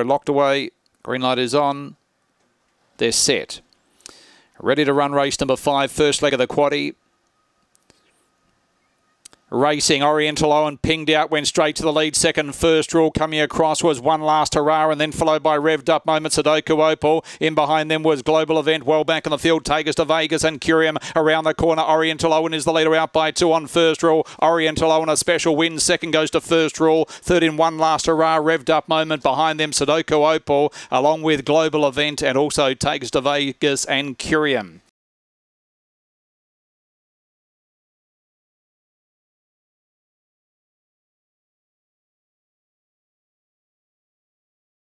Locked away. Green light is on. They're set. Ready to run race number five, first leg of the quaddy. Racing Oriental Owen pinged out, went straight to the lead. Second, first rule coming across was one last hurrah, and then followed by revved up moment Sudoku Opal. In behind them was Global Event, well back in the field. Takers to Vegas and Curium around the corner. Oriental Owen is the leader out by two on first rule. Oriental Owen a special win. Second goes to first rule. Third in one last hurrah, revved up moment behind them. Sudoku Opal along with Global Event and also Takers to Vegas and Curium.